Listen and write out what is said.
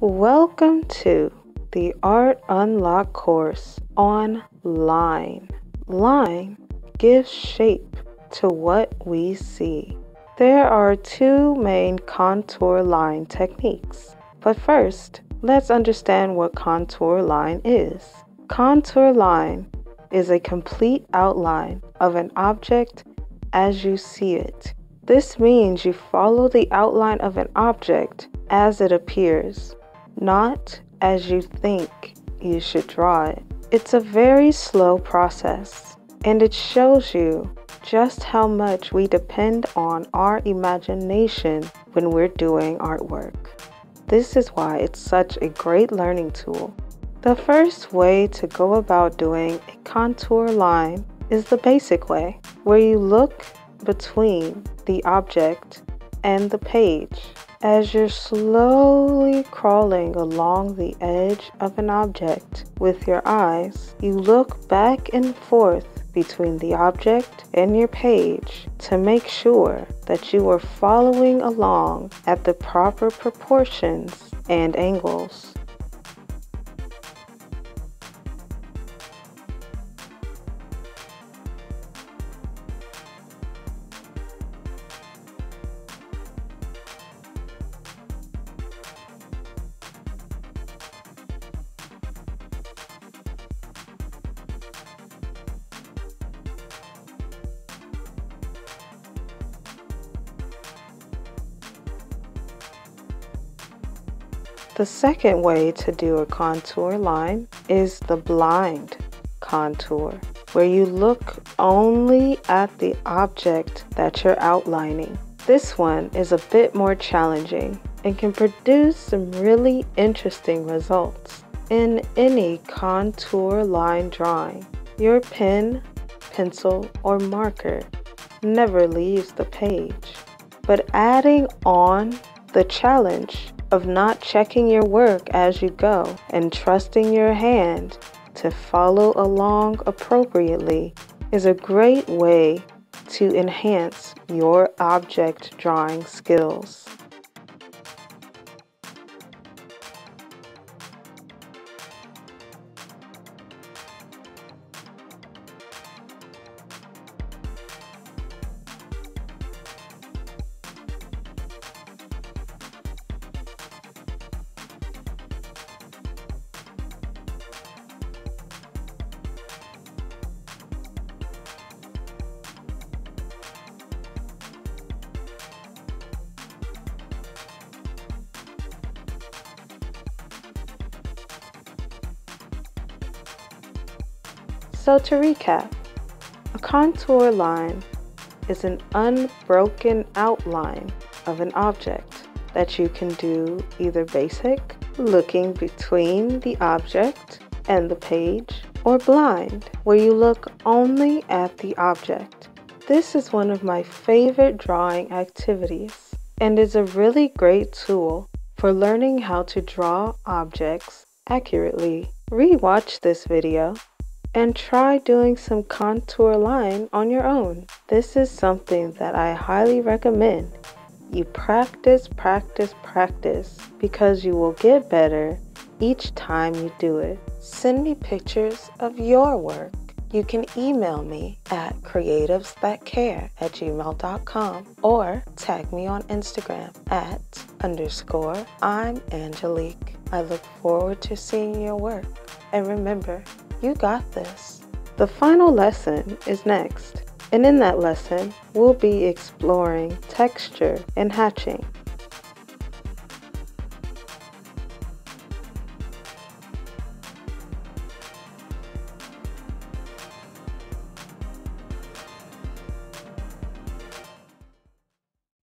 Welcome to the Art Unlock course on line. Line gives shape to what we see. There are two main contour line techniques. But first, let's understand what contour line is. Contour line is a complete outline of an object as you see it. This means you follow the outline of an object as it appears, not as you think you should draw it. It's a very slow process, and it shows you just how much we depend on our imagination when we're doing artwork. This is why it's such a great learning tool. The first way to go about doing a contour line is the basic way, where you look between the object and the page. As you're slowly crawling along the edge of an object with your eyes, you look back and forth between the object and your page to make sure that you are following along at the proper proportions and angles. The second way to do a contour line is the blind contour, where you look only at the object that you're outlining. This one is a bit more challenging and can produce some really interesting results. In any contour line drawing, your pen, pencil, or marker never leaves the page. But adding on the challenge of not checking your work as you go and trusting your hand to follow along appropriately is a great way to enhance your object drawing skills. So to recap, a contour line is an unbroken outline of an object that you can do either basic, looking between the object and the page, or blind, where you look only at the object. This is one of my favorite drawing activities and is a really great tool for learning how to draw objects accurately. Rewatch this video and try doing some contour line on your own. This is something that I highly recommend. You practice, practice, practice because you will get better each time you do it. Send me pictures of your work. You can email me at creativesthatcare at gmail.com or tag me on Instagram at underscore I'm Anjulique. I look forward to seeing your work. And remember, you got this. The final lesson is next, and in that lesson, we'll be exploring texture and hatching.